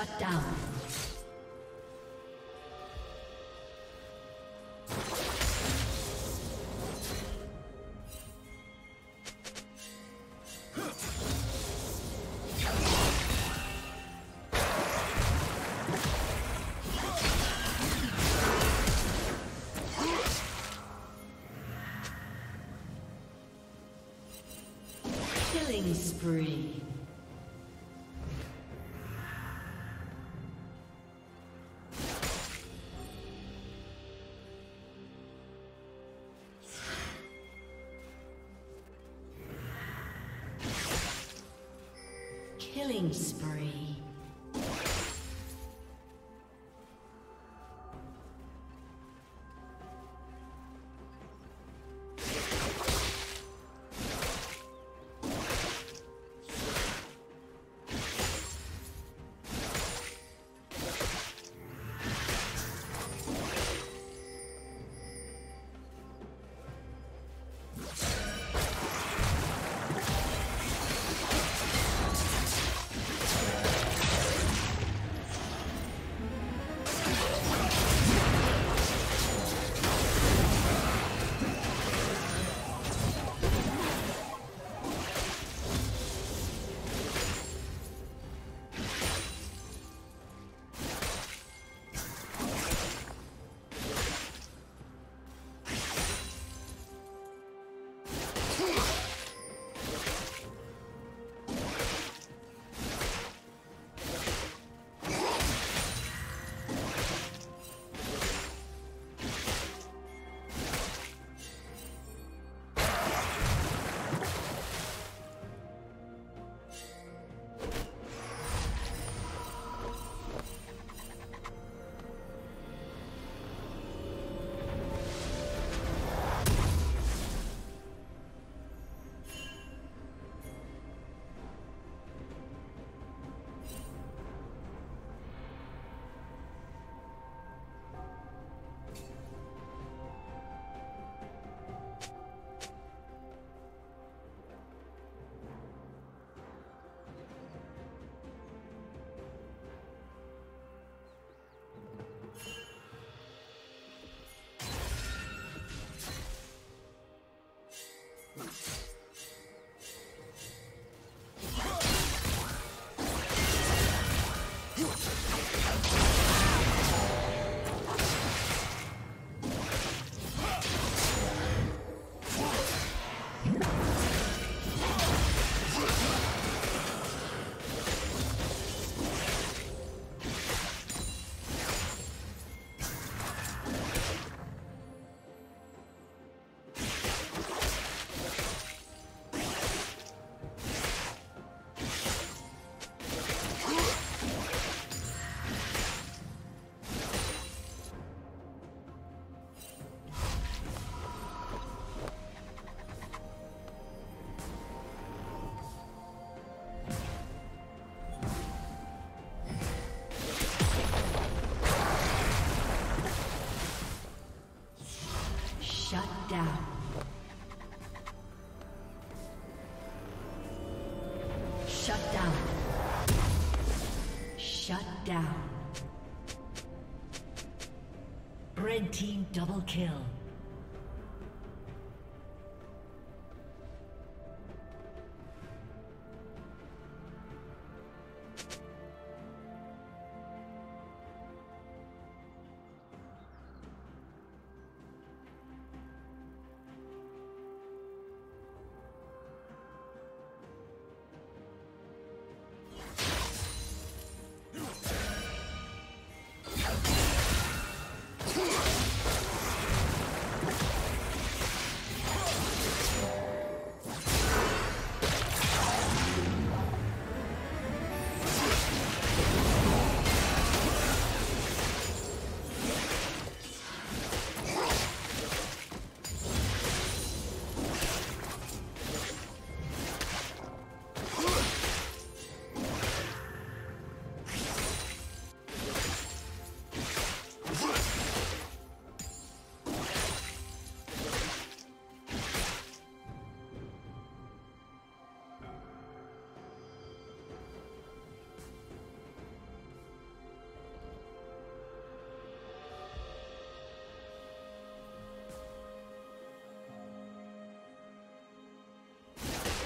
Shut down. Killing spree. Double kill.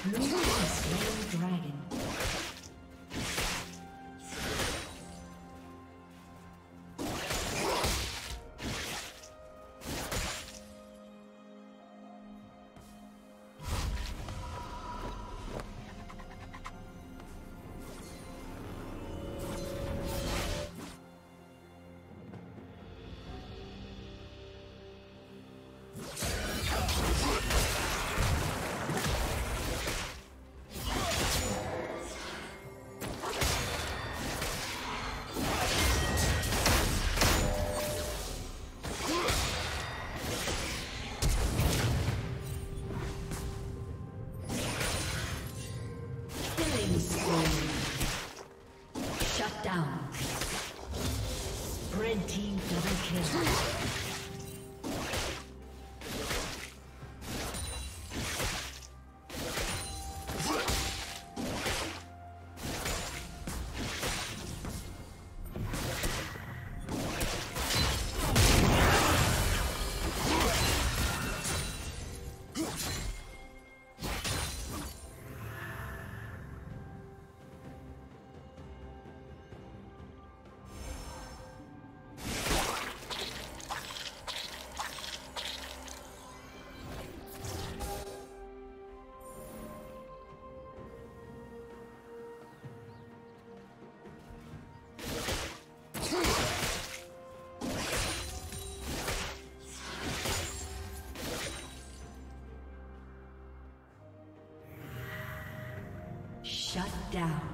Blue down. Rampage. Down.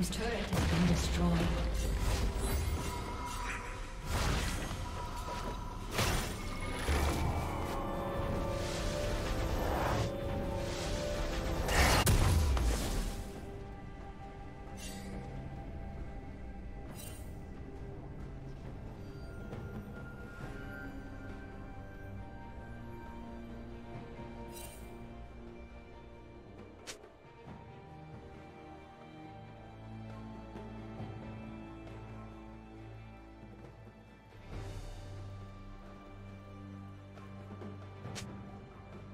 team's turret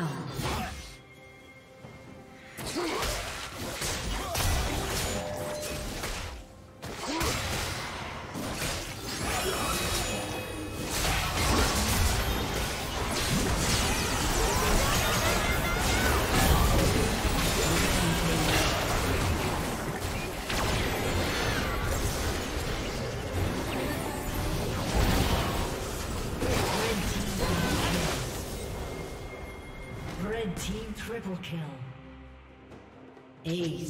down. Triple kill. Aced.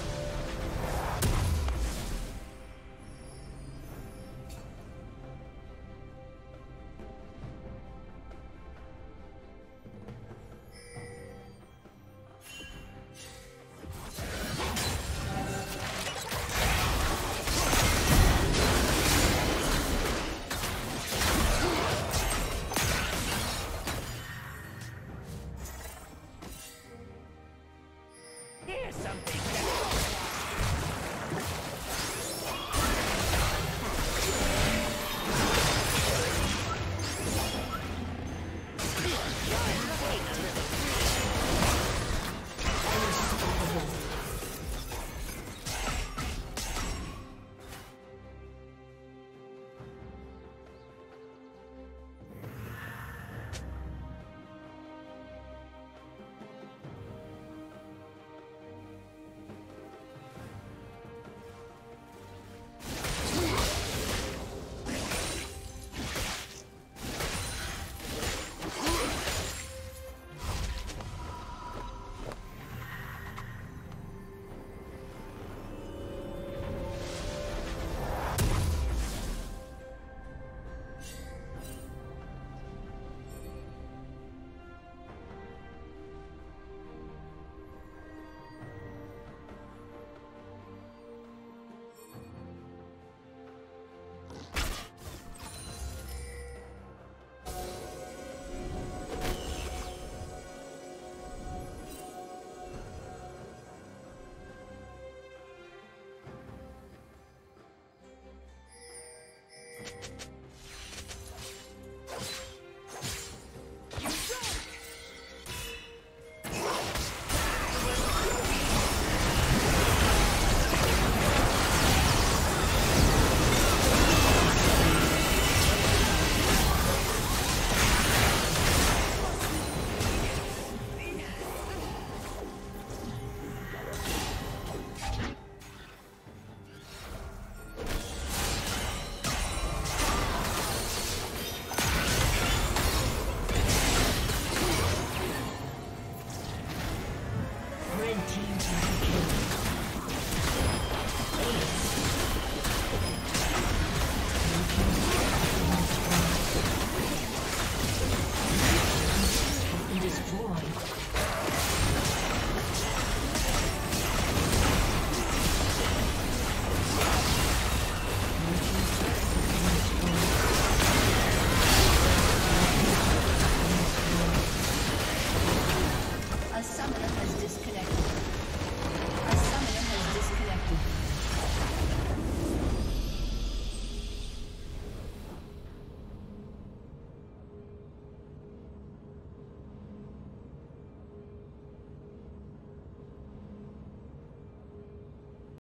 team's turret.